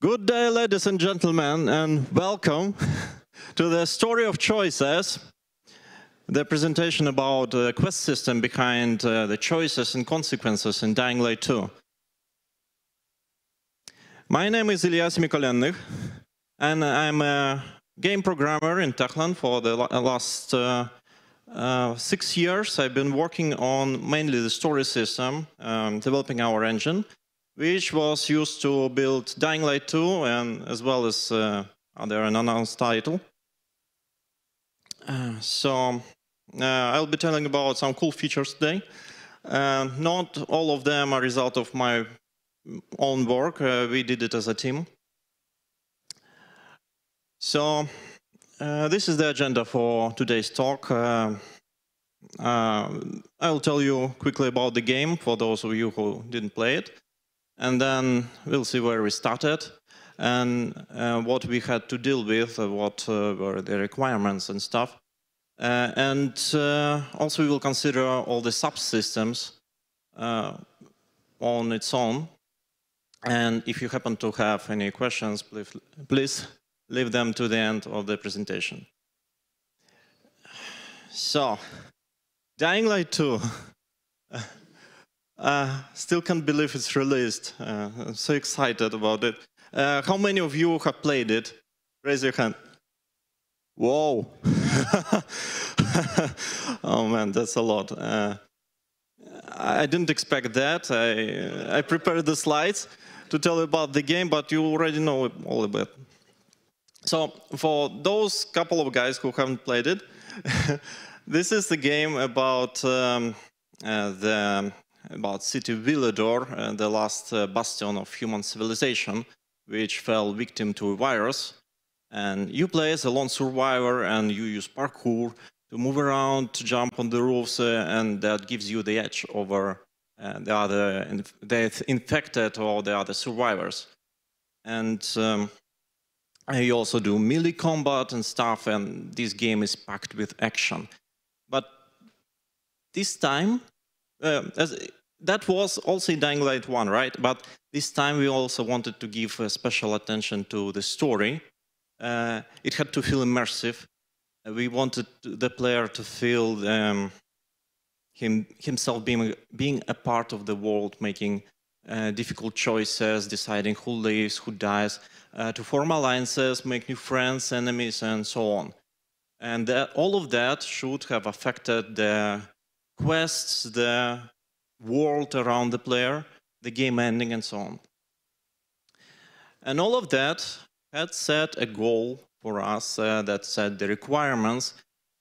Good day, ladies and gentlemen, and welcome to the story of choices, the presentation about the quest system behind uh, the choices and consequences in Dying Light 2. My name is Ilia Semikolennykh, and I'm a game programmer in Techland for the last uh, uh, six years. I've been working on mainly the story system, um, developing our engine, which was used to build Dying Light 2 and as well as uh, other unannounced title. Uh, so uh, I'll be telling about some cool features today. Uh, not all of them are result of my own work. Uh, we did it as a team. So uh, this is the agenda for today's talk. I'll tell you quickly about the game for those of you who didn't play it. And then we'll see where we started and uh, what we had to deal with, uh, what were the requirements and stuff. and also we will consider all the subsystems on its own. And if you happen to have any questions, please, please leave them to the end of the presentation. So, Dying Light 2. Uh, still can't believe it's released. Uh, I'm so excited about it. Uh, how many of you have played it? Raise your hand. Whoa. oh man, that's a lot. Uh, I didn't expect that. I, I prepared the slides to tell you about the game, but you already know all about it. So for those couple of guys who haven't played it, this is the game about um, uh, the about city Villedor, uh, the last uh, bastion of human civilization, which fell victim to a virus. And you play as a lone survivor, and you use parkour to move around, to jump on the roofs, uh, and that gives you the edge over the other the infected or the other survivors. And um, you also do melee combat and stuff, and this game is packed with action. But this time, uh, as, that was also in Dying Light 1, right? But this time we also wanted to give special attention to the story. Uh, it had to feel immersive. Uh, we wanted the player to feel um, him, himself being, being a part of the world, making uh, difficult choices, deciding who lives, who dies, uh, to form alliances, make new friends, enemies, and so on. And that, all of that should have affected the quests, the world around the player, the game ending, and so on. And all of that had set a goal for us uh, that set the requirements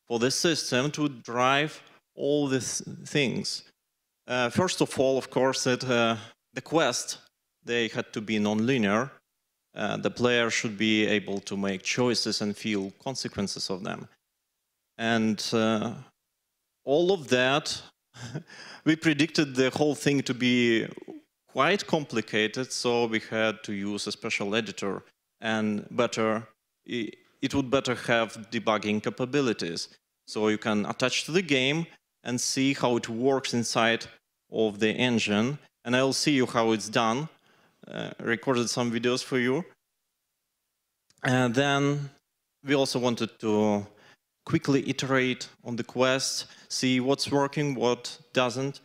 for the system to drive all these things. Uh, first of all, of course, it, uh, the quest, they had to be non-linear. Uh, the player should be able to make choices and feel consequences of them. And uh, all of that, we predicted the whole thing to be quite complicated, so we had to use a special editor and better, it would better have debugging capabilities. So you can attach to the game and see how it works inside of the engine. And I'll see you how it's done uh, recorded some videos for you. And then we also wanted to quickly iterate on the quest, see what's working, what doesn't.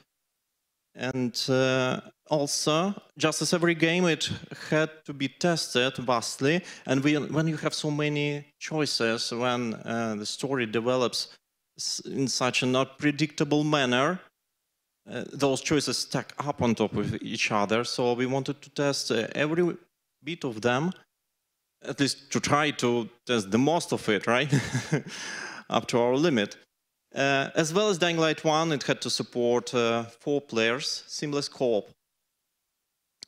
And uh, also, just as every game, it had to be tested vastly. And we, when you have so many choices, when uh, the story develops in such a not predictable manner, uh, those choices stack up on top of each other. So we wanted to test uh, every bit of them, at least to try to test the most of it, right? up to our limit. Uh, as well as Dying Light 1, it had to support uh, four players, seamless co-op.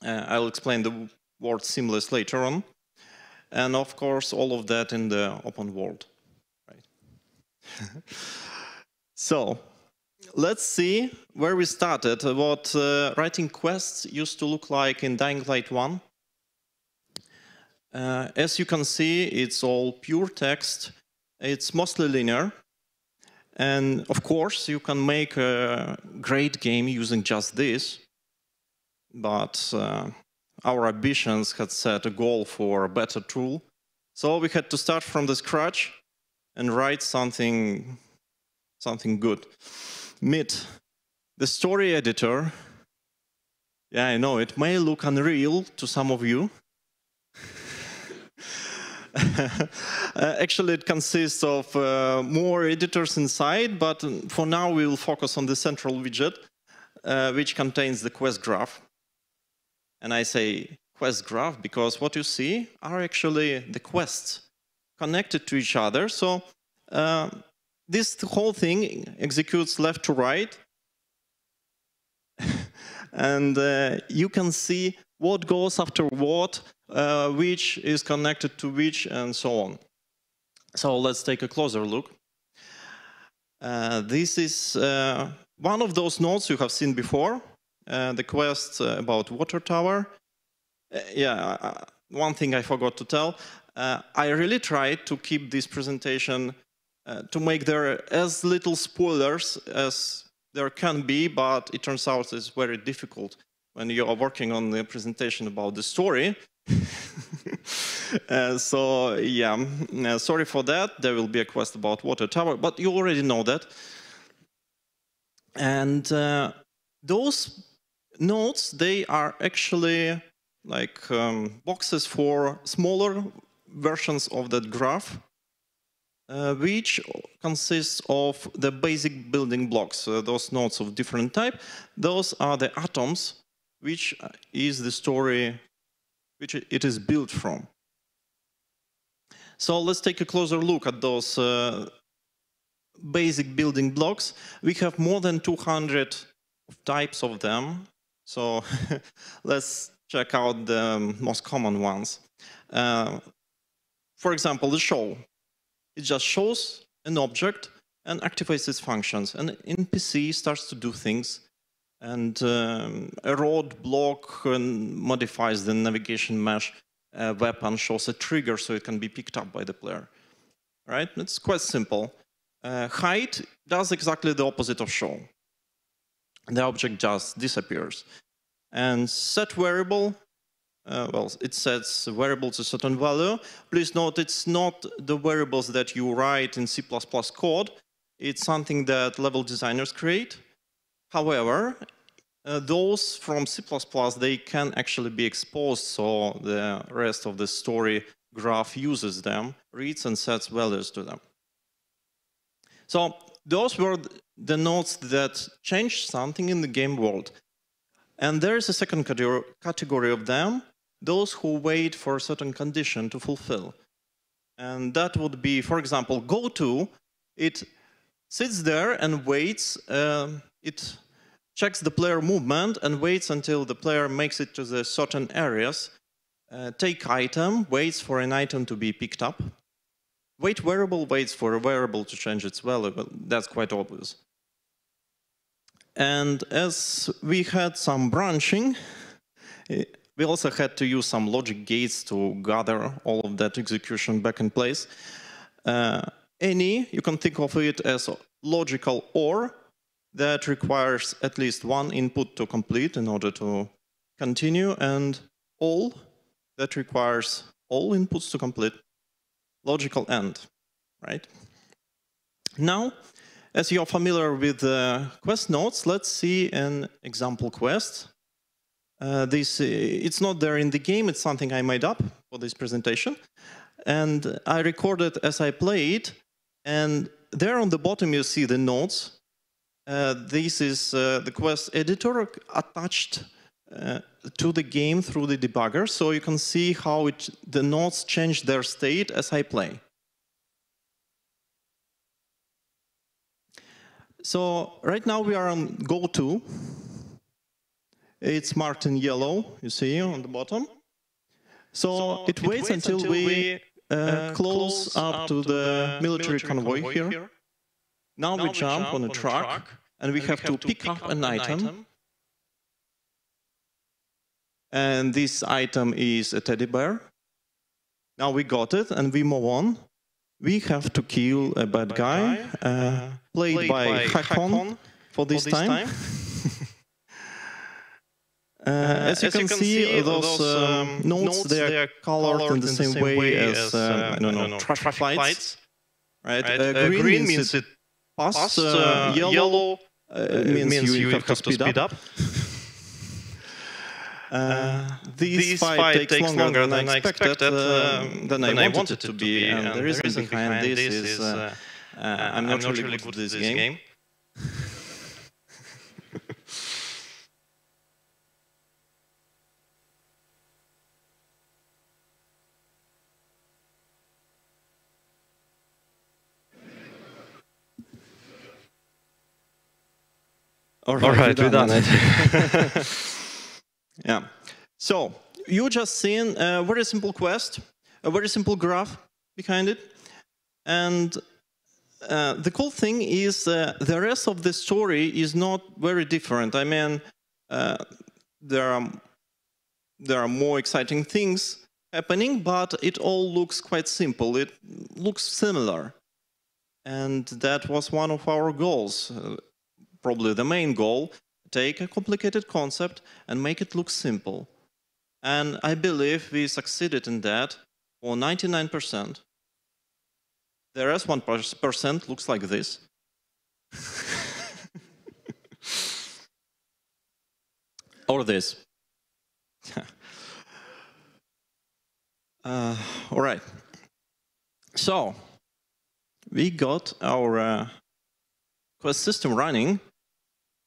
Uh, I'll explain the word seamless later on. And of course, all of that in the open world. Right. so, let's see where we started, what uh, writing quests used to look like in Dying Light 1. Uh, as you can see, it's all pure text. It's mostly linear. And of course, you can make a great game using just this. But uh, our ambitions had set a goal for a better tool. So we had to start from the scratch and write something, something good. Meet the story editor. Yeah, I know it may look unreal to some of you. uh, actually, it consists of uh, more editors inside, but for now we will focus on the central widget, uh, which contains the quest graph. And I say quest graph because what you see are actually the quests connected to each other. So uh, this whole thing executes left to right. and uh, you can see what goes after what, uh, which is connected to which, and so on. So let's take a closer look. Uh, this is uh, one of those nodes you have seen before, uh, the quest uh, about water tower. Uh, yeah, one thing I forgot to tell. I really tried to keep this presentation to make there as little spoilers as there can be, but it turns out it's very difficult when you are working on the presentation about the story. uh, so yeah, uh, sorry for that. There will be a quest about water tower, but you already know that. And uh, those nodes, they are actually like um, boxes for smaller versions of that graph, uh, which consists of the basic building blocks, uh, those nodes of different type. Those are the atoms, which is the story which it is built from. So let's take a closer look at those uh, basic building blocks. We have more than 200 types of them. So let's check out the most common ones. Uh, for example, the show. It just shows an object and activates its functions. And NPC starts to do things. And um, a road block modifies the navigation mesh. A weapon shows a trigger so it can be picked up by the player. Right? It's quite simple. Uh, hide does exactly the opposite of show. The object just disappears. And set variable, uh, well, it sets a variable to certain value. Please note it's not the variables that you write in C++ code. It's something that level designers create. However, uh, those from C++, they can actually be exposed, so the rest of the story graph uses them, reads and sets values to them. So those were the nodes that changed something in the game world. And there is a second category of them, those who wait for a certain condition to fulfill. And that would be, for example, goto. It sits there and waits. Uh, it checks the player movement and waits until the player makes it to the certain areas. Uh, take item, waits for an item to be picked up. Wait variable waits for a variable to change its value, but that's quite obvious. And as we had some branching, eh, we also had to use some logic gates to gather all of that execution back in place. Uh, any, you can think of it as logical OR that requires at least one input to complete in order to continue, and all that requires all inputs to complete logical AND, right? Now, as you're familiar with the quest nodes, let's see an example quest. Uh, this, uh, it's not there in the game, it's something I made up for this presentation. And I recorded as I played, and there on the bottom you see the nodes. Uh, this is uh, the quest editor attached uh, to the game through the debugger, so you can see how it, the nodes change their state as I play. So right now we are on goto. It's marked in yellow, you see on the bottom. So, so it, it, waits, until, we uh, uh, close up to the military, military convoy, convoy here. here. Now, now we, jump, jump on a truck, truck and we, and have, we have to pick up, up an item. item and this item is a teddy bear. Now we got it, and we move on. We have to kill a bad, bad guy, guy uh, uh, played, played, by, by Hakon, for this, for this time. time. Uh, as, you, can see, those, um, nodes, they are colored in the same way as, uh, I don't know, traffic lights. Right? Uh, green, green means it pass, uh, yellow means, means you, have, to speed up. Uh, this, fight, fight takes, takes longer, than, than I expected, uh, than, I wanted, wanted it to be. And, and the reason behind this is uh, I'm not, I'm really, really good at this game. game. All right, All right we done, done it. yeah. So you just seen a very simple quest, a very simple graph behind it, and uh, the cool thing is uh, the rest of the story is not very different. I mean, uh, there are there are more exciting things happening, but it all looks quite simple. It looks similar, and that was one of our goals. Probably the main goal, take a complicated concept and make it look simple. And I believe we succeeded in that for 99%. The rest 1% looks like this. or this. uh, all right. So, we got our uh, quest system running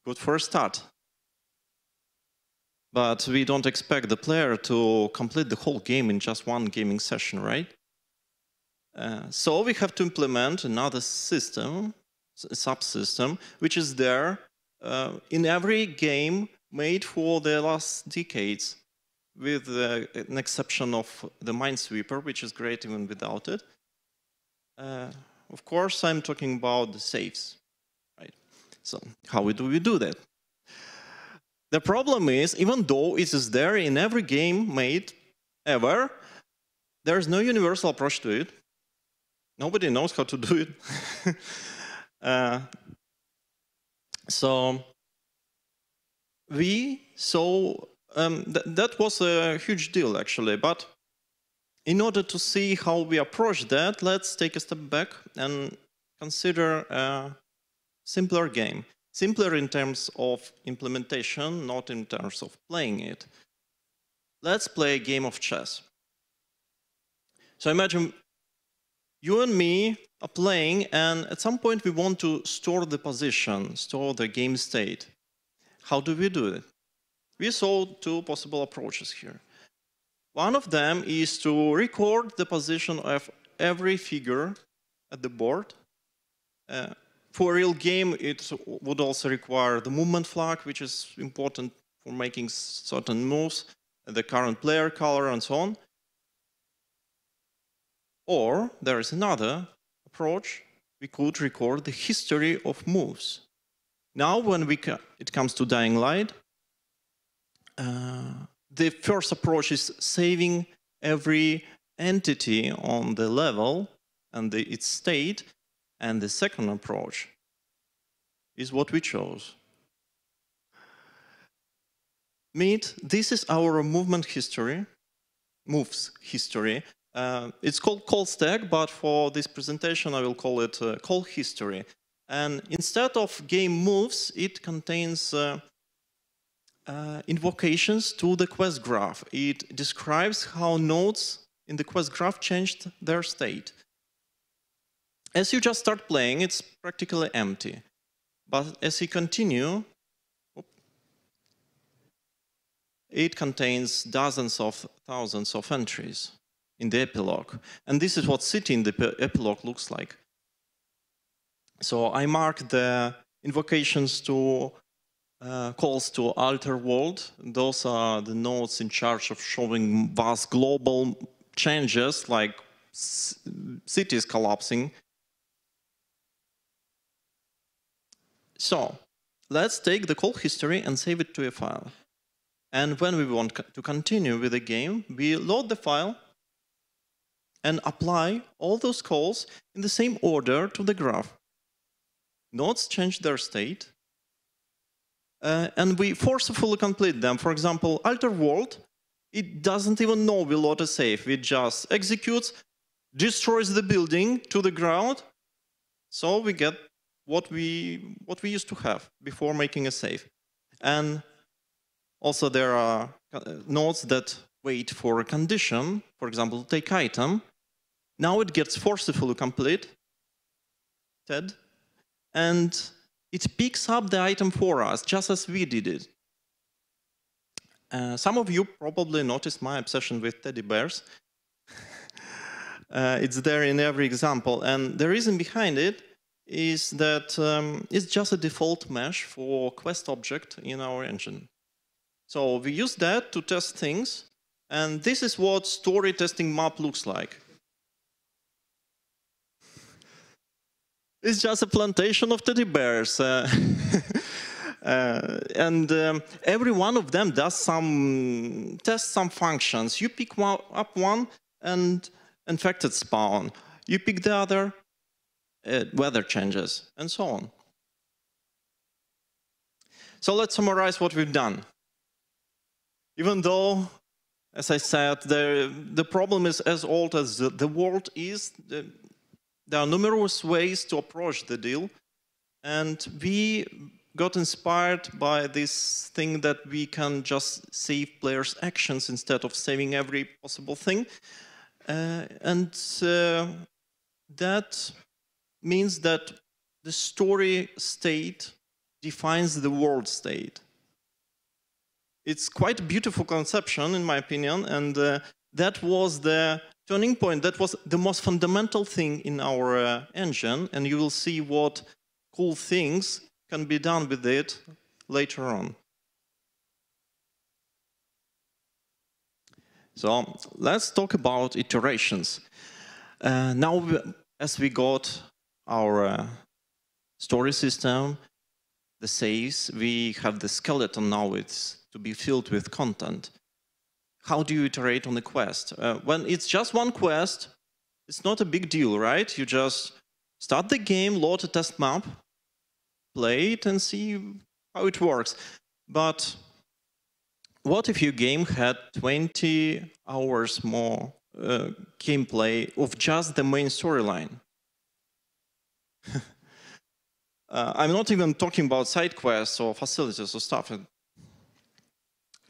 good for a start. But we don't expect the player to complete the whole game in just one gaming session, right? Uh, so we have to implement another system, subsystem, which is there uh, in every game made for the last decades, with uh, an exception of the Minesweeper, which is great even without it. Uh, of course, I'm talking about the saves. So how do we do that? The problem is, even though it is there in every game made ever, there's no universal approach to it. Nobody knows how to do it. uh, so we saw um, th that was a huge deal actually, but in order to see how we approach that, let's take a step back and consider uh, simpler game. Simpler in terms of implementation, not in terms of playing it. Let's play a game of chess. So imagine you and me are playing, and at some point we want to store the position, store the game state. How do we do it? We saw two possible approaches here. One of them is to record the position of every figure at the board. Uh, for a real game, it would also require the movement flag, which is important for making certain moves, the current player color, and so on. Or there is another approach. We could record the history of moves. Now, when we it comes to Dying Light, uh, the first approach is saving every entity on the level and the, its state and the second approach is what we chose. Meet, this is our movement history, moves history. Uh, it's called call stack, but for this presentation I will call it uh, call history. And instead of game moves, it contains uh, uh invocations to the quest graph. It describes how nodes in the quest graph changed their state. As you just start playing, it's practically empty. But as you continue, it contains dozens of thousands of entries in the epilogue. And this is what city in the epilogue looks like. So I mark the invocations to uh, calls to alter world. Those are the nodes in charge of showing vast global changes like cities collapsing So let's take the call history and save it to a file. And when we want to continue with the game, we load the file and apply all those calls in the same order to the graph. Nodes change their state, uh, and we forcefully complete them. For example, Alter World, it doesn't even know we load a save. It just executes, destroys the building to the ground, so we get what we, what we used to have before making a save. And also there are uh, nodes that wait for a condition, for example, take item. Now it gets forcefully complete, TED, and it picks up the item for us, just as we did it. Uh, some of you probably noticed my obsession with teddy bears. uh, it's there in every example, and the reason behind it is that um, it's just a default mesh for quest object in our engine. So we use that to test things, and this is what story testing map looks like. It's just a plantation of teddy bears. Uh, uh, and um, every one of them does some, tests some functions. You pick one, up one and infected spawn. You pick the other, uh, weather changes, and so on. So let's summarize what we've done. Even though, as I said, the, the problem is as old as the, the world is, the, there are numerous ways to approach the deal, and we got inspired by this thing that we can just save players' actions instead of saving every possible thing. Uh, and uh, that means that the story state defines the world state. It's quite a beautiful conception, in my opinion, and uh, that was the turning point. That was the most fundamental thing in our uh, engine, and you will see what cool things can be done with it later on. So let's talk about iterations. Uh, now, as we got our uh, story system, the saves, we have the skeleton now it's to be filled with content. How do you iterate on the quest? Uh, when it's just one quest, it's not a big deal, right? You just start the game, load a test map, play it and see how it works. But what if your game had 20 hours more uh, gameplay of just the main storyline? uh, I'm not even talking about side quests or facilities or stuff.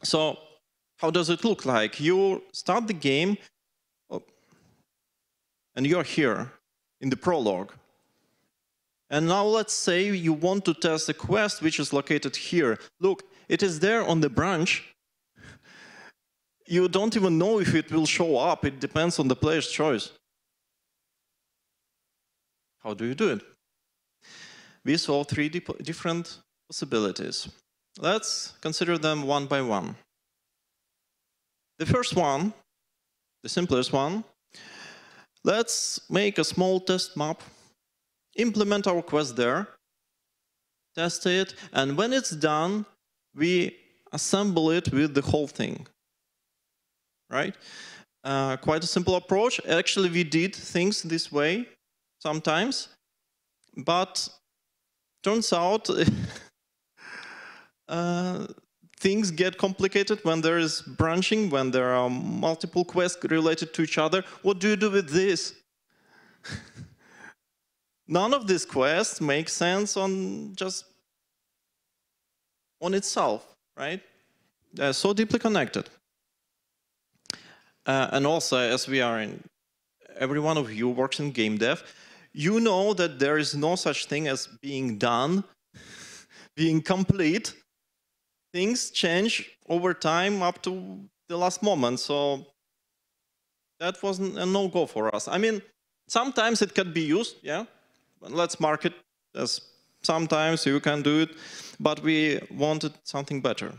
So how does it look like? You start the game oh, and you're here in the prologue. And now let's say you want to test a quest which is located here. Look, it is there on the branch. You don't even know if it will show up. It depends on the player's choice. How do you do it? We saw three different possibilities. Let's consider them one by one. The first one, the simplest one, let's make a small test map implement our quest there, test it, and when it's done, we assemble it with the whole thing. Right? Uh, quite a simple approach. Actually, we did things this way sometimes, but turns out uh, things get complicated when there is branching, when there are multiple quests related to each other. What do you do with this? none of these quests make sense on just on itself, right? They're so deeply connected. Uh, and also, as we are in, every one of you works in game dev, you know that there is no such thing as being done, being complete. Things change over time up to the last moment, so that wasn't a no-go for us. I mean, sometimes it can be used, yeah, let's mark it as sometimes you can do it, but we wanted something better.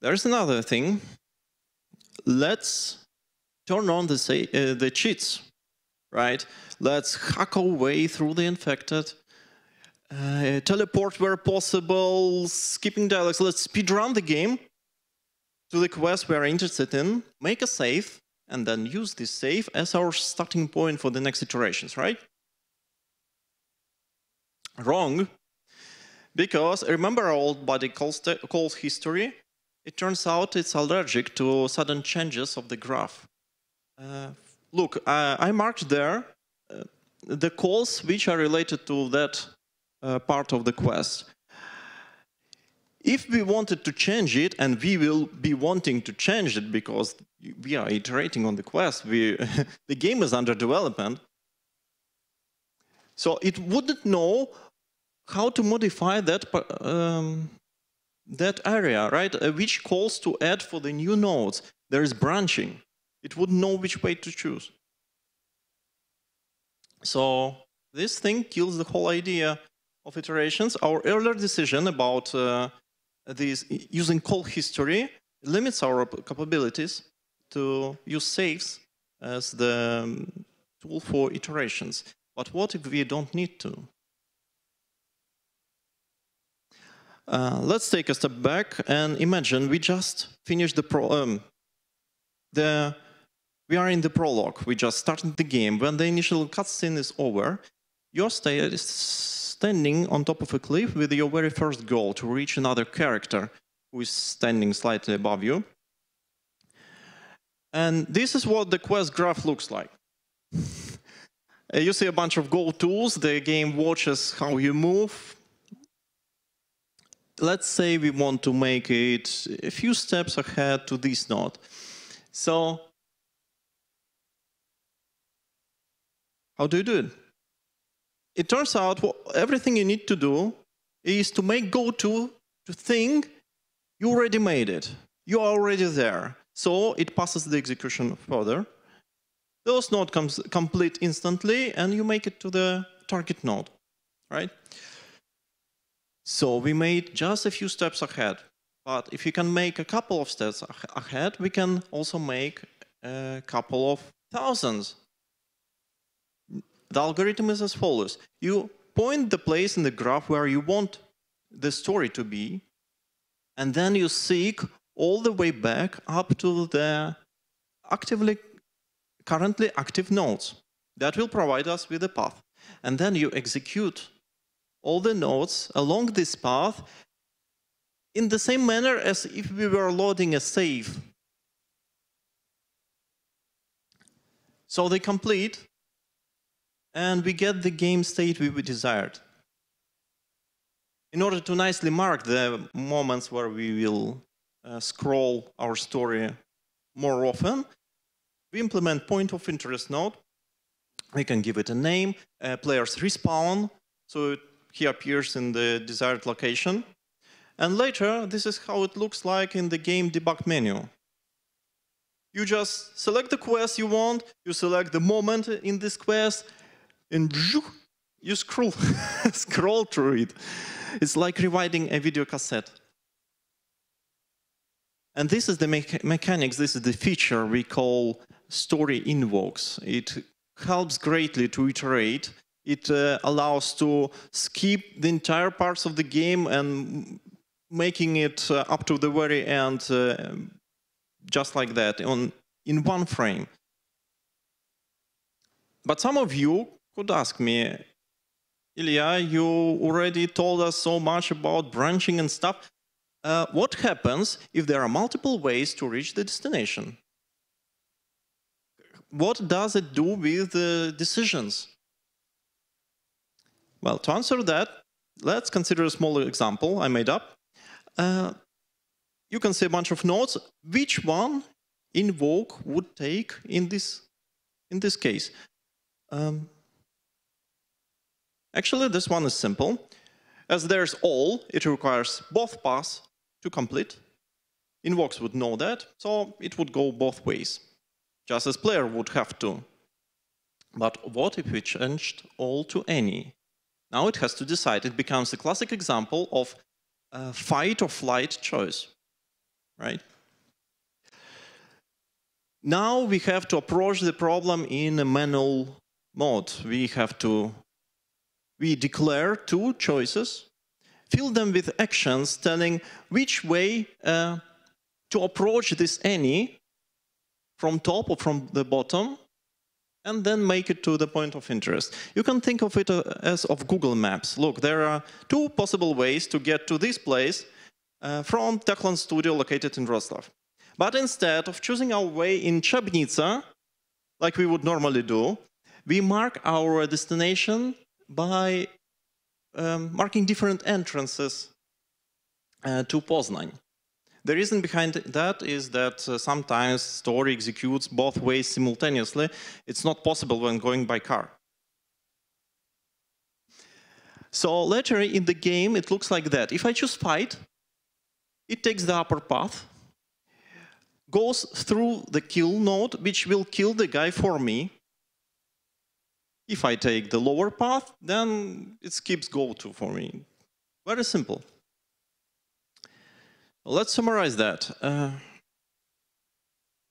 There's another thing. Let's turn on the, say, uh, the cheats, right? Let's hack our way through the infected, uh, teleport where possible, skipping dialogues. Let's speed run the game to the quest we're interested in, make a save, and then use this save as our starting point for the next iterations, right? Wrong, because remember our old body calls history? It turns out it's allergic to sudden changes of the graph. Uh, look, I, marked there uh, the calls which are related to that uh, part of the quest. If we wanted to change it, and we will be wanting to change it because we are iterating on the quest, we, the game is under development, so it wouldn't know how to modify that, um, that area, right? Uh, which calls to add for the new nodes. There is branching. It wouldn't know which way to choose. So this thing kills the whole idea of iterations. Our earlier decision about uh, this using call history limits our capabilities to use saves as the um, tool for iterations. But what if we don't need to? Uh, let's take a step back and imagine we just finished the pro um, the we are in the prologue. We just started the game. When the initial cutscene is over, you're standing on top of a cliff with your very first goal to reach another character who is standing slightly above you. And this is what the quest graph looks like. You see a bunch of goal tools. The game watches how you move. Let's say we want to make it a few steps ahead to this node. So how do you do it? It turns out everything you need to do is to make go-to to think you already made it. You are already there. So it passes the execution further. Those node comes complete instantly, and you make it to the target node, right? So we made just a few steps ahead. But if you can make a couple of steps ahead, we can also make a couple of thousands. The algorithm is as follows. You point the place in the graph where you want the story to be, and then you seek all the way back up to the actively currently active nodes. That will provide us with a path. And then you execute all the nodes along this path in the same manner as if we were loading a save. So they complete, and we get the game state we desired. In order to nicely mark the moments where we will uh, scroll our story more often, we implement point of interest node. We can give it a name. Uh, players respawn, so he appears in the desired location. And later, this is how it looks like in the game debug menu. You just select the quest you want, you select the moment in this quest, and you scroll, scroll through it. It's like rewinding a video cassette. And this is the me mechanics, this is the feature we call story invokes. It helps greatly to iterate. It uh, allows to skip the entire parts of the game and making it uh, up to the very end uh, just like that on in one frame. But some of you could ask me, Ilia, you already told us so much about branching and stuff. Uh, what happens if there are multiple ways to reach the destination? what does it do with the decisions? Well, to answer that, let's consider a small example I made up. Uh, you can see a bunch of nodes. Which one invoke would take in this, in this case? Um, actually, this one is simple. As there's all, it requires both paths to complete. Invokes would know that, so it would go both ways just as player would have to. But what if we changed all to any? Now it has to decide. It becomes a classic example of a fight or flight choice, right? Now we have to approach the problem in a manual mode. We have to, we declare two choices, fill them with actions telling which way uh, to approach this any from top or from the bottom, and then make it to the point of interest. You can think of it uh, as of Google Maps. Look, there are two possible ways to get to this place uh, from Techland Studio located in Wrocław. But instead of choosing our way in Trzebnica, like we would normally do, we mark our destination by um, marking different entrances uh, to Poznań. The reason behind that is that uh, sometimes story executes both ways simultaneously. It's not possible when going by car. So later in the game, it looks like that. If I choose fight, it takes the upper path, goes through the kill node, which will kill the guy for me. If I take the lower path, then it skips go to for me. Very simple. Let's summarize that. Uh,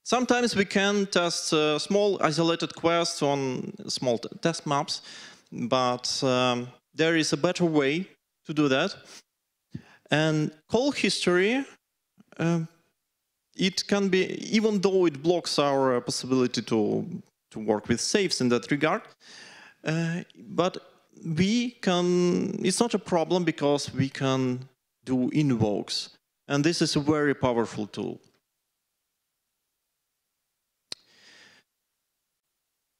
sometimes we can test uh, small isolated quests on small test maps, but um, there is a better way to do that. And call history, uh, it can be, even though it blocks our possibility to, to work with saves in that regard, uh, Uh, but we can, it's not a problem because we can do invokes. And this is a very powerful tool.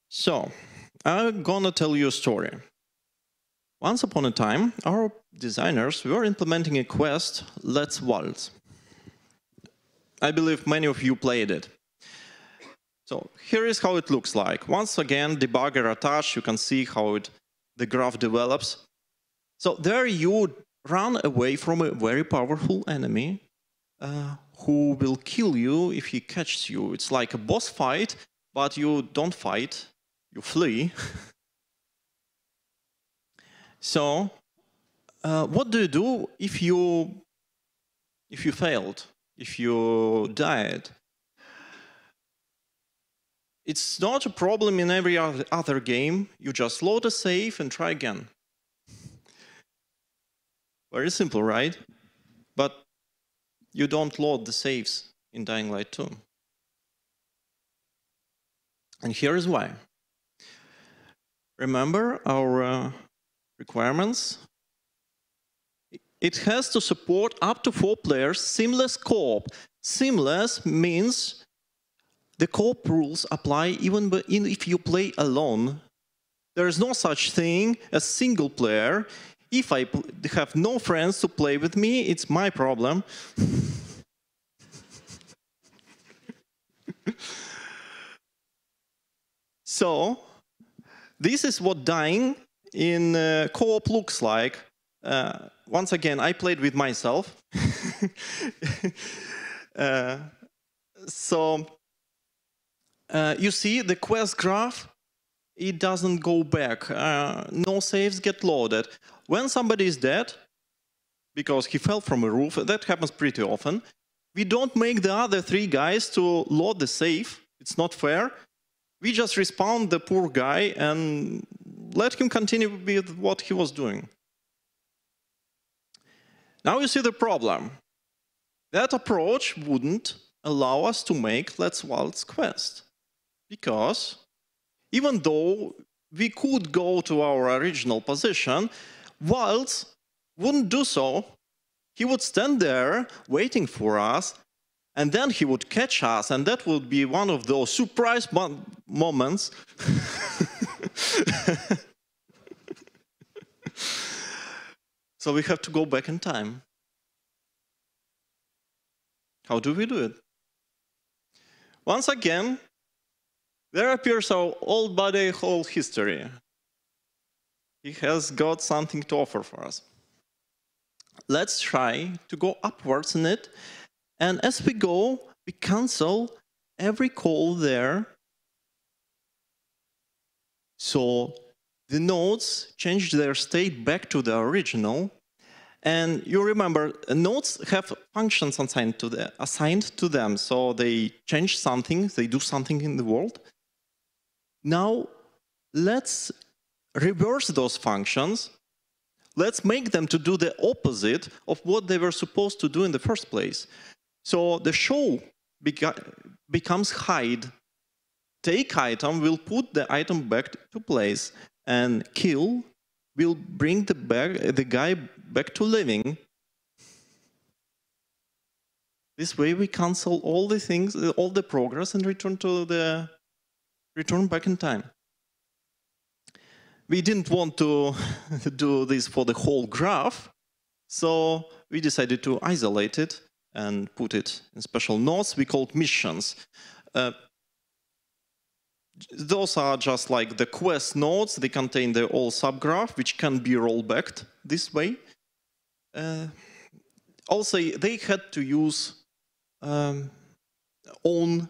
So, I'm gonna tell you a story. Once upon a time, our designers were implementing a quest, Let's Waltz. I believe many of you played it. So here is how it looks like. Once again, debugger attached, you can see how it, the graph develops. So there you run away from a very powerful enemy uh, who will kill you if he catches you. It's like a boss fight, but you don't fight, you flee. so, uh, what do you do if you if you failed, if you died? It's not a problem in every other game. You just load a save and try again. Very simple, right? But you don't load the saves in Dying Light 2. And here is why. Remember our uh, requirements? It has to support up to four players seamless co-op. Seamless means the co-op rules apply even if you play alone. There is no such thing as single player. If I have no friends to play with me, it's my problem. so, this is what dying in uh, co-op looks like. Uh, once again, I played with myself. uh, so, uh, you see the quest graph, it doesn't go back. Uh, no saves get loaded. When somebody is dead, because he fell from a roof, that happens pretty often, we don't make the other three guys to load the save. It's not fair. We just respawn the poor guy and let him continue with what he was doing. Now you see the problem. That approach wouldn't allow us to make Let's Waltz quest. Because even though we could go to our original position, Waltz wouldn't do so. He would stand there waiting for us, and then he would catch us, and that would be one of those surprise mo moments. so we have to go back in time. How do we do it? Once again, there appears our old buddy call history he has got something to offer for us. Let's try to go upwards in it. And as we go, we cancel every call there. So the nodes change their state back to the original. And you remember, nodes have functions assigned to, the, assigned to them. So they change something, they do something in the world. Now, let's reverse those functions, let's make them to do the opposite of what they were supposed to do in the first place. So the show becomes hide. take item will put the item back to place, and kill will bring the, the guy back to living. This way we cancel all the things, all the progress and return to the, return back in time. We didn't want to do this for the whole graph, so we decided to isolate it and put it in special nodes we called missions. Uh, those are just like the quest nodes. They contain the all subgraph, which can be rollbacked this way. Uh, also, they had to use um, own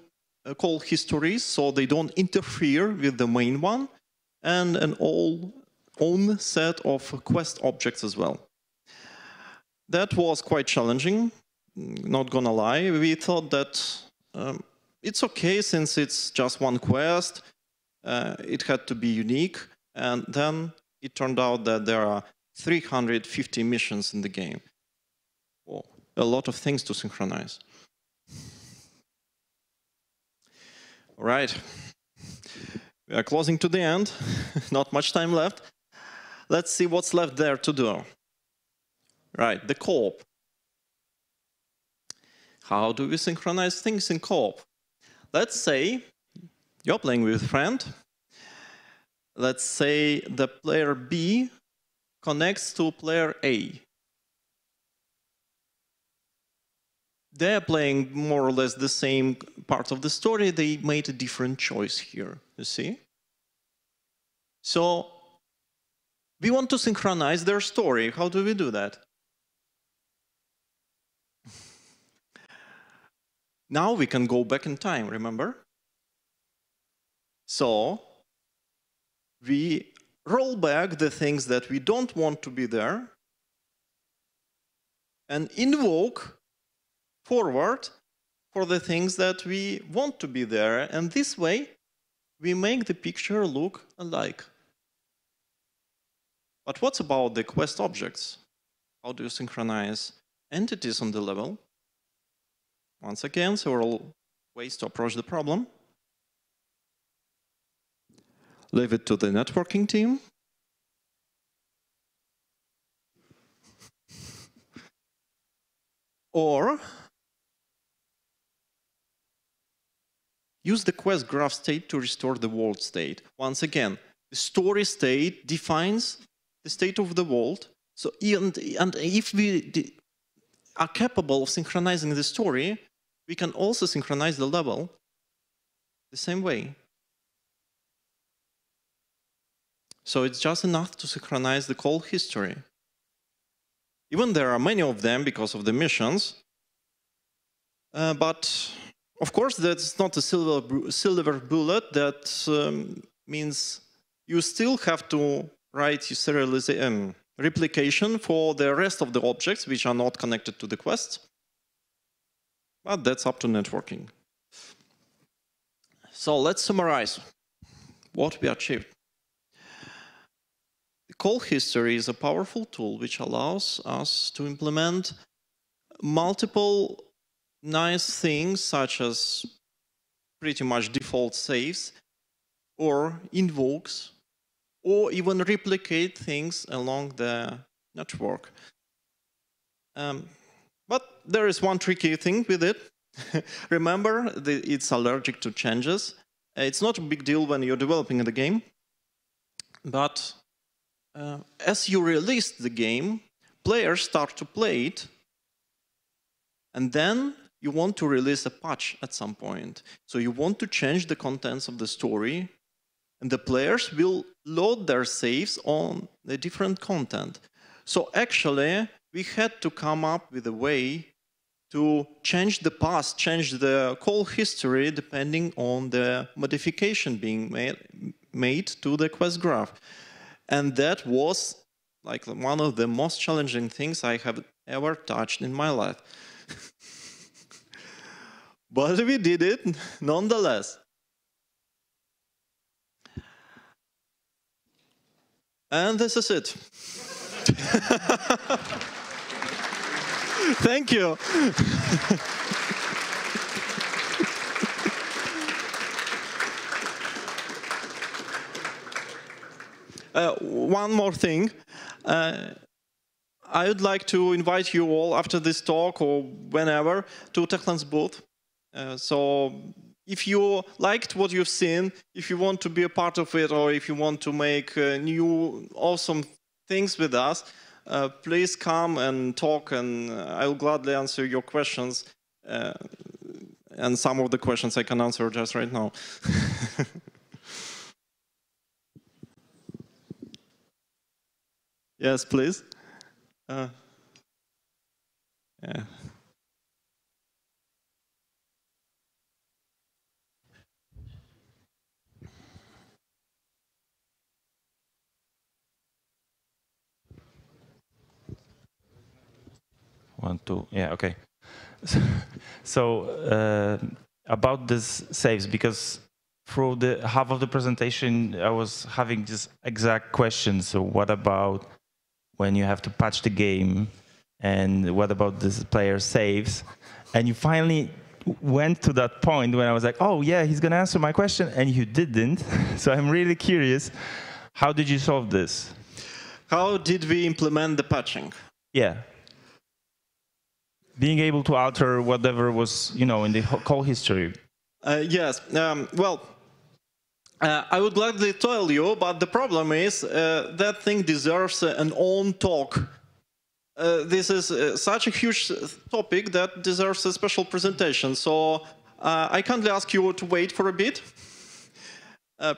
call histories, so they don't interfere with the main one, and an all own set of quest objects as well. That was quite challenging, not gonna lie. We thought that um, it's okay since it's just one quest. Uh, it had to be unique. And then it turned out that there are 350 missions in the game. Well, a lot of things to synchronize. All right. We are closing to the end. Not much time left. Let's see what's left there to do. Right, the co-op. How do we synchronize things in co-op? Let's say you're playing with a friend. Let's say the player B connects to player A. They're playing more or less the same part of the story. They made a different choice here, you see? So we want to synchronize their story. How do we do that? Now we can go back in time, remember? So we roll back the things that we don't want to be there and invoke forward for the things that we want to be there. And this way, we make the picture look alike. But what's about the quest objects? How do you synchronize entities on the level? Once again, several ways to approach the problem. Leave it to the networking team. or use the quest graph state to restore the world state. Once again, the story state defines the state of the world. So, and, and if we are capable of synchronizing the story, we can also synchronize the level the same way. So it's just enough to synchronize the call history. Even there are many of them because of the missions, uh, but of course that's not a silver, silver bullet. That um, means you still have to write your serialization, um, replication for the rest of the objects which are not connected to the quest. But that's up to networking. So let's summarize what we achieved. The call history is a powerful tool which allows us to implement multiple nice things such as pretty much default saves or invokes or even replicate things along the network. Um, but there is one tricky thing with it. Remember, the, it's allergic to changes. It's not a big deal when you're developing the game, but uh, as you release the game, players start to play it, and then you want to release a patch at some point. So you want to change the contents of the story, and the players will load their saves on the different content. So actually, we had to come up with a way to change the past, change the call history depending on the modification being made, made to the quest graph. And that was like one of the most challenging things I have ever touched in my life. But we did it nonetheless. And this is it. Thank you. uh, one more thing. Uh, I would like to invite you all after this talk or whenever to Techland's booth. Uh, so if you liked what you've seen, if you want to be a part of it, or if you want to make uh, new awesome things with us, uh, please come and talk, and I will gladly answer your questions. Uh, and some of the questions I can answer just right now. yes, please. Uh, yeah. One, two, yeah, okay. So uh, about this saves, because through the half of the presentation, I was having this exact question. So what about when you have to patch the game, and what about this player saves? And you finally went to that point when I was like, oh yeah, he's gonna answer my question, and you didn't. So I'm really curious, how did you solve this? How did we implement the patching? Yeah being able to alter whatever was, you know, in the call history. Uh, yes. Um, well, uh, I would gladly tell you, but the problem is uh, that thing deserves an own talk. Uh, this is uh, such a huge topic that deserves a special presentation. So uh, I kindly ask you to wait for a bit.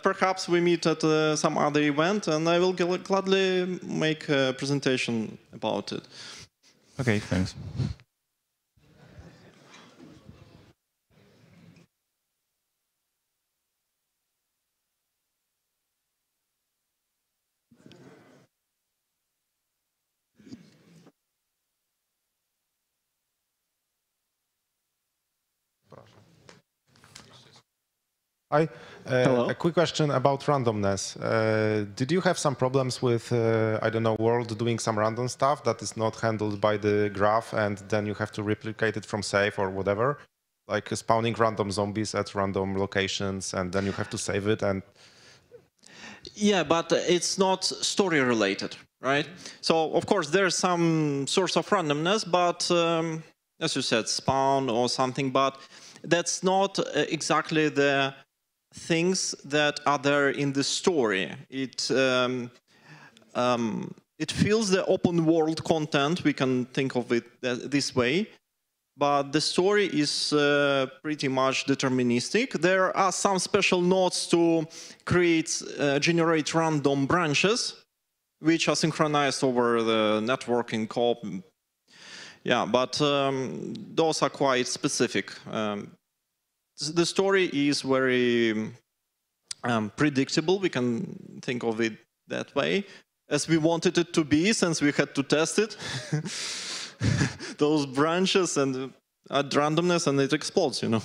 perhaps we meet at some other event, and I will gladly make a presentation about it. Okay, thanks. Hi. Uh, a quick question about randomness. Uh, did you have some problems with, uh, I don't know, world doing some random stuff that is not handled by the graph and then you have to replicate it from safe or whatever? Like spawning random zombies at random locations and then you have to save it and... Yeah, but it's not story related, right? So, of course, there's some source of randomness, but um, as you said, spawn or something, but that's not uh, exactly the things that are there in the story. It um, um, it fills the open world content. We can think of it this way, but the story is uh, pretty much deterministic. There are some special nodes to create, uh, generate random branches, which are synchronized over the networking co Yeah, but um, those are quite specific. Um, the story is very um, predictable. We can think of it that way, as we wanted it to be, since we had to test it. Those branches and add randomness, and it explodes, you know.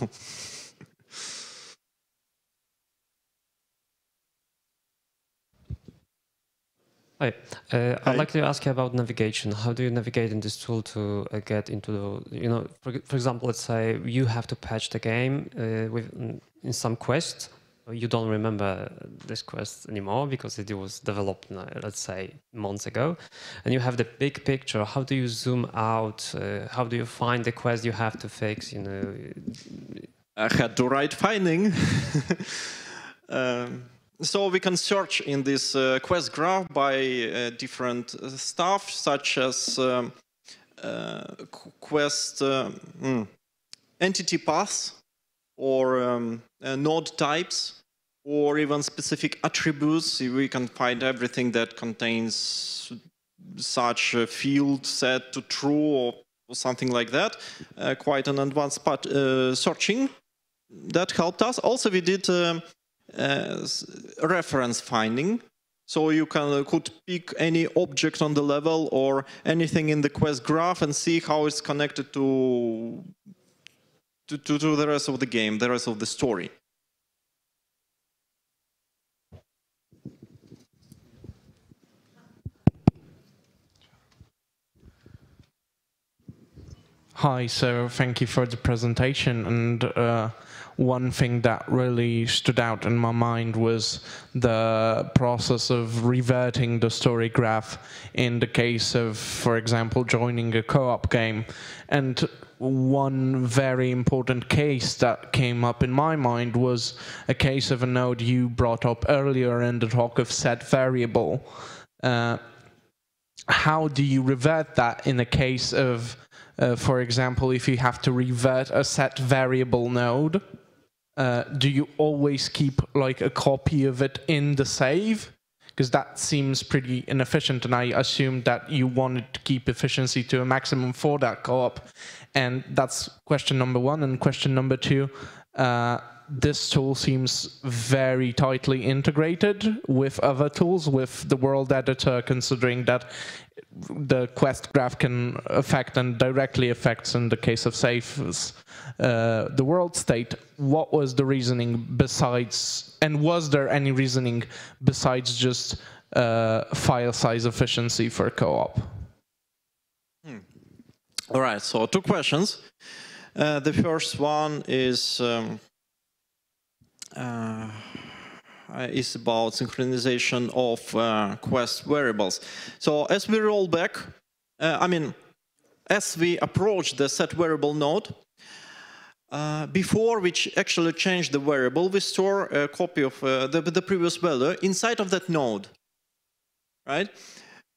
Hi. Uh, I'd like to ask you about navigation. How do you navigate in this tool to uh, get into the, you know, for, for, example, let's say you have to patch the game uh, with in some quest. You don't remember this quest anymore because it was developed, uh, let's say, months ago. And you have the big picture. How do you zoom out? Uh, how do you find the quest you have to fix? You know, I had to write finding. um so we can search in this uh, quest graph by uh, different uh, stuff, such as um, uh, quest mm, entity paths or um, uh, node types or even specific attributes. We can find everything that contains such a field set to true or, something like that. Uh, quite an advanced part, searching that helped us. Also, we did um, uh, reference finding. So you can uh, could pick any object on the level or anything in the quest graph and see how it's connected to, to, to, to the rest of the game, the rest of the story. Hi, so thank you for the presentation. And uh, one thing that really stood out in my mind was the process of reverting the story graph in the case of, for example, joining a co-op game. And one very important case that came up in my mind was a case of a node you brought up earlier in the talk of set variable. Uh, how do you revert that in a case of, uh, for example, if you have to revert a set variable node? Uh, do you always keep like a copy of it in the save? Because that seems pretty inefficient, and I assume that you wanted to keep efficiency to a maximum for that co-op. And that's question number one. And question number two, uh, this tool seems very tightly integrated with other tools, with the world editor, considering that the quest graph can affect and directly affects, in the case of saves, uh, the world state. What was the reasoning besides, and was there any reasoning besides just uh, file size efficiency for co-op? Hmm. All right, so two questions. Uh, the first one is um, is about synchronization of uh, quest variables. So as we roll back, uh, I mean, as we approach the set variable node, uh, before we actually change the variable, we store a copy of uh, the, the previous value inside of that node, right?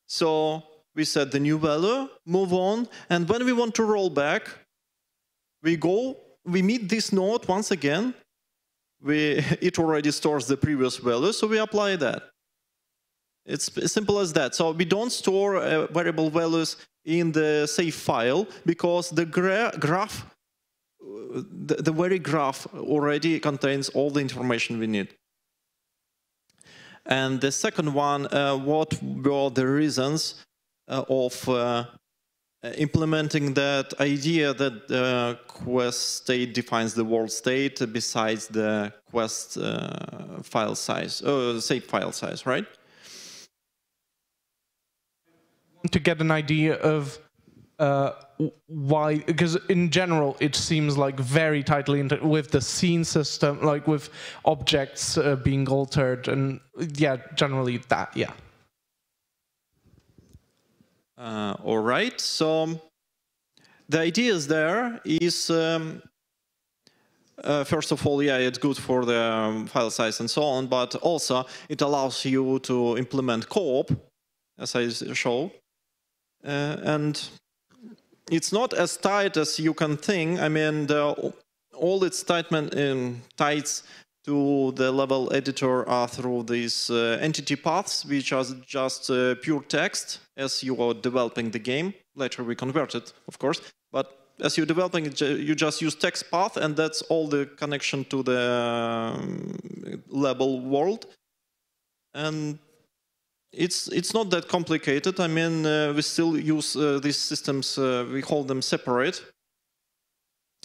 So we set the new value, move on, and when we want to roll back, we go, we meet this node once again, we, it already stores the previous value, so we apply that. It's as simple as that. So we don't store uh, variable values in the save file because the gra graph, the, the very graph already contains all the information we need. And the second one, uh, what were the reasons uh, of uh, uh, implementing that idea that the quest state defines the world state besides the quest uh, file size, uh, save file size, right? To get an idea of uh, why, because in general it seems like very tightly with the scene system, like with objects uh, being altered, and yeah, generally that, yeah. Uh, all right, so the idea is there is, um, uh, first of all, yeah, it's good for the um, file size and so on, but also it allows you to implement co-op, as I show, uh, and it's not as tight as you can think. I mean, the, all its statement in tights to the level editor are through these uh, entity paths, which are just uh, pure text as you are developing the game. Later we convert it, of course, but as you're developing it, you just use text path, and that's all the connection to the um, level world. And it's it's not that complicated. I mean, uh, we still use uh, these systems. Uh, we hold them separate,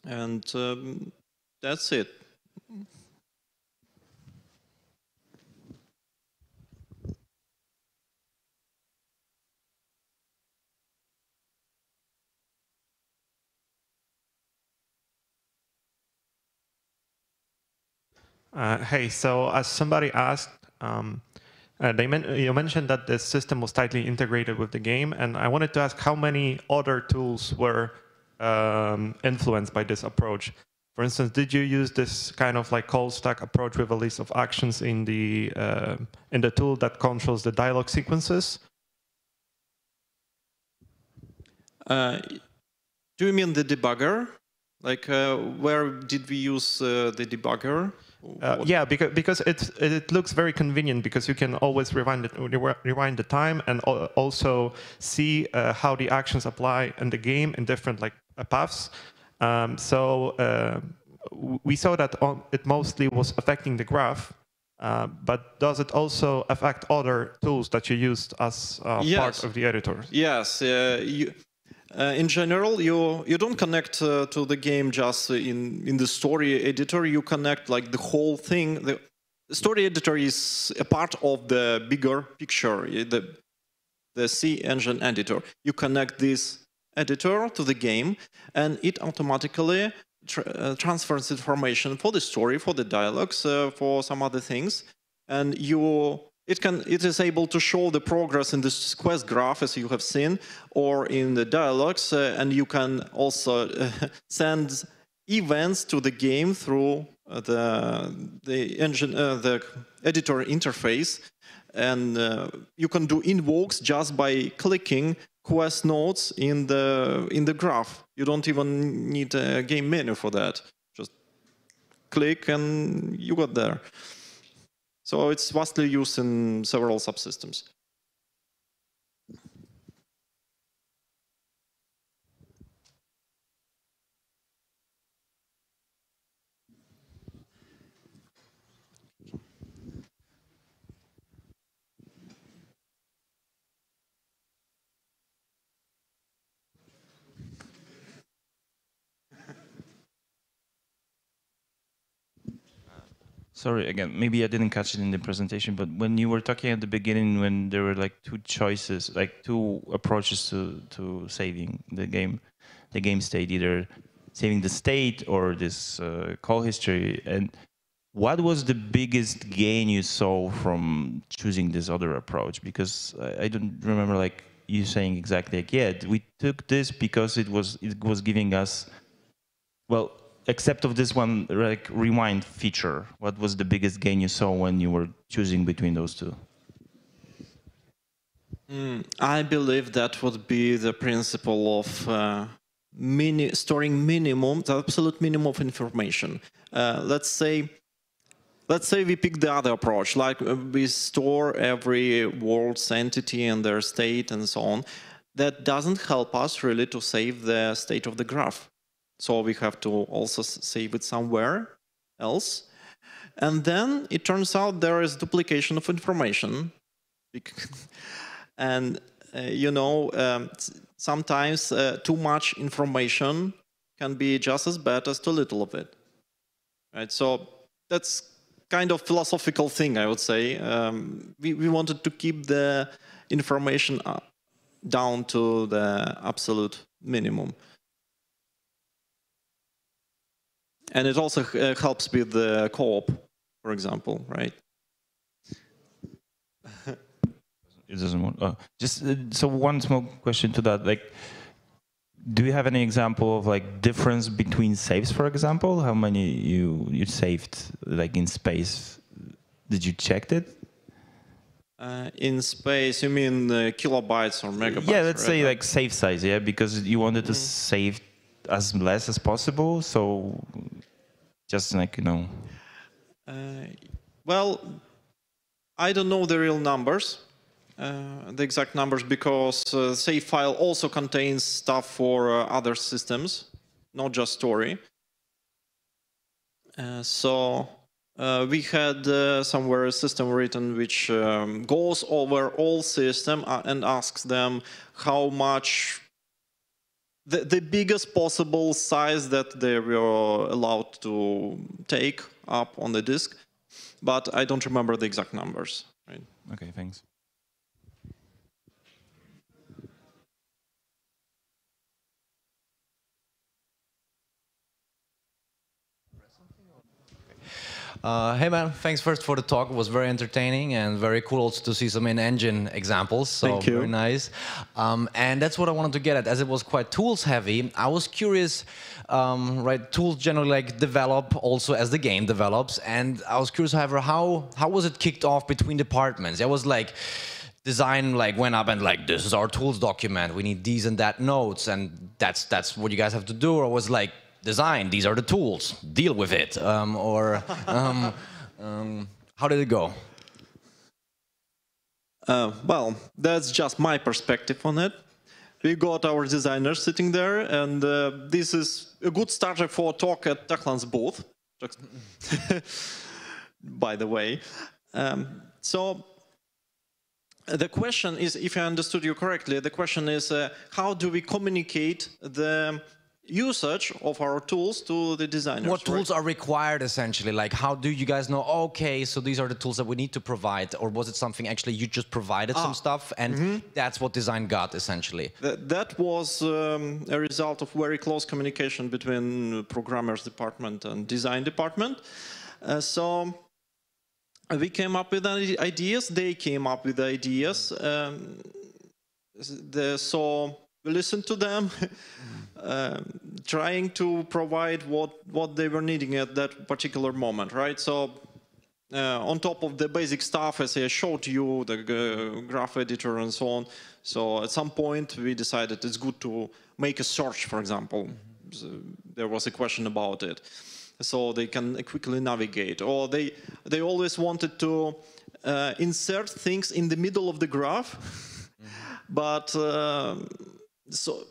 and um, that's it. Uh, hey, so as somebody asked, um, uh, men you mentioned that the system was tightly integrated with the game, and I wanted to ask how many other tools were um, influenced by this approach. For instance, did you use this kind of like call stack approach with a list of actions in the uh, in the tool that controls the dialogue sequences? Uh, do you mean the debugger? Like, uh, where did we use uh, the debugger? Uh, yeah, because because it it looks very convenient because you can always rewind it, rewind the time and also see uh, how the actions apply in the game in different like uh, paths. Um, so uh, we saw that it mostly was affecting the graph, uh, but does it also affect other tools that you used as uh, yes. part of the editor? Yes. You, uh, in general, you you don't connect uh, to the game just in in the story editor. You connect like the whole thing. The story editor is a part of the bigger picture, the the C engine editor. You connect this editor to the game, and it automatically tra uh, transfers information for the story, for the dialogues, uh, for some other things, and you it can it is able to show the progress in this quest graph as you have seen, or in the dialogues, uh, and you can also uh, send events to the game through uh, the the engine uh, the editor interface, and you can do invokes just by clicking quest nodes in the in the graph. You don't even need a game menu for that. Just click and you got there. So it's vastly used in several subsystems. Sorry, again, maybe I didn't catch it in the presentation, but when you were talking at the beginning, when there were like two choices, like two approaches to, to saving the game, the game state, either saving the state or this uh, call history, and what was the biggest gain you saw from choosing this other approach? Because I, I don't remember like you saying exactly like, yeah, we took this because it was it was giving us, well, except of this one like rewind feature, what was the biggest gain you saw when you were choosing between those two? Mm, I believe that would be the principle of uh, mini storing minimum, the absolute minimum of information. Uh, let's say, let's say we pick the other approach, like uh, we store every world's entity and their state and so on. That doesn't help us really to save the state of the graph. So we have to also save it somewhere else. And then it turns out there is duplication of information. and, uh, you know, um, sometimes uh, too much information can be just as bad as too little of it. Right? So that's kind of philosophical thing, I would say. Um, we, we wanted to keep the information uh, down to the absolute minimum. And it also uh, helps with the co-op, for example, right? it doesn't want. Oh, just uh, so one small question to that, like, do you have any example of like difference between saves, for example? How many you you saved like in space? Did you check it? Uh, in space, you mean uh, kilobytes or megabytes? Yeah, let's right? say like save size, yeah, because you wanted to mm. save as less as possible. So just like you know. Uh, well, I don't know the real numbers, uh, the exact numbers, because uh, save file also contains stuff for uh, other systems, not just story. Uh, so uh, we had somewhere a system written which um, goes over all system and asks them how much the, the biggest possible size that they were allowed to take up on the disk, but I don't remember the exact numbers. Right? Okay, thanks. Uh, hey man, thanks first for the talk. It was very entertaining and very cool also to see some in-engine examples. So Thank you. very nice. Um, and that's what I wanted to get at. As it was quite tools heavy, I was curious, um, right? Tools generally like develop also as the game develops. And I was curious, however, how how was it kicked off between departments? It was like design like went up and like this is our tools document. We need these and that notes, and that's that's what you guys have to do. Or was like design, these are the tools, deal with it? Um, or um, um, how did it go? Uh, well, that's just my perspective on it. We got our designers sitting there, and uh, this is a good starter for a talk at Techland's booth, by the way. Um, so the question is, if I understood you correctly, the question is, uh, how do we communicate the usage of our tools to the designers. What tools right? are required essentially? Like, how do you guys know? Okay, so these are the tools that we need to provide, or was it something actually you just provided some Ah. stuff and Mm-hmm. that's what design got essentially? That, that was um, a result of very close communication between programmers department and design department. Uh, so we came up with ideas. They came up with ideas. Um, the, so we listened to them, um, trying to provide what what they were needing at that particular moment, right? So uh, on top of the basic stuff, as I showed you, the uh, graph editor and so on. So at some point, we decided it's good to make a search, for example. So there was a question about it, so they can quickly navigate. Or they they always wanted to uh, insert things in the middle of the graph, but um so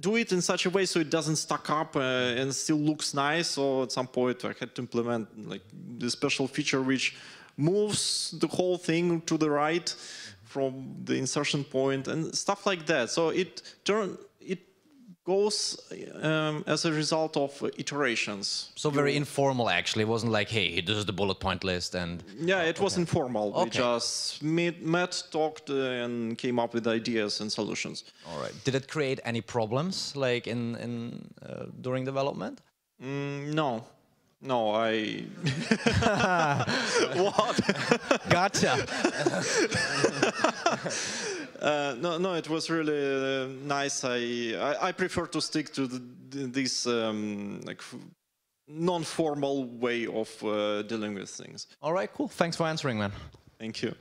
do it in such a way so it doesn't stack up uh, and still looks nice. So at some point I had to implement like the special feature which moves the whole thing to the right from the insertion point and stuff like that. So it turn it goes um, as a result of iterations. So very informal actually. It wasn't like, hey, this is the bullet point list and Yeah, it was informal. We just met, met talked, uh, and came up with ideas and solutions. all right. Did it create any problems like in in uh, during development? Mm, no, no, I. what? Gotcha. Uh, no, no, it was really uh, nice. I, I, I prefer to stick to the, this um, like non-formal way of uh, dealing with things. all right, cool. Thanks for answering, man. Thank you.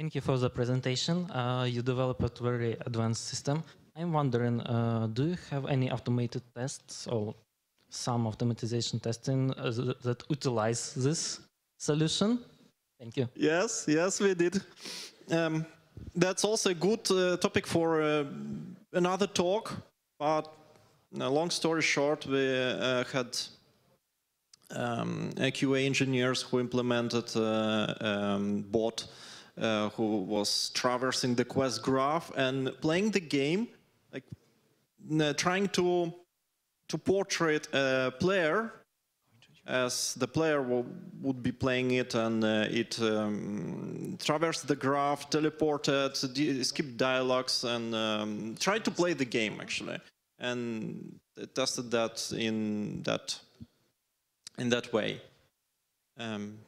Thank you for the presentation. Uh, you developed a very advanced system. I'm wondering, uh, do you have any automated tests or some automatization testing uh, th- that utilize this solution? Thank you. Yes, yes, we did. Um, that's also a good uh, topic for uh, another talk. But long story short, we uh, had um, QA engineers who implemented uh, um, bot uh, who was traversing the quest graph and playing the game, like uh, trying to to portrait a player as the player wo- would be playing it and uh, it um, traversed the graph, teleported, di- skipped dialogues, and um, tried to play the game actually, and tested that in that in that way. Um,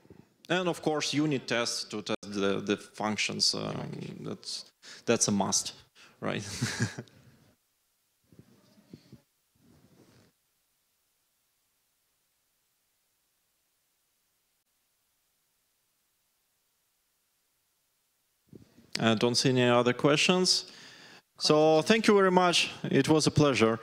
and of course, unit tests to test the, the functions. Um, that's that's a must, right? I don't see any other questions. So thank you very much. It was a pleasure.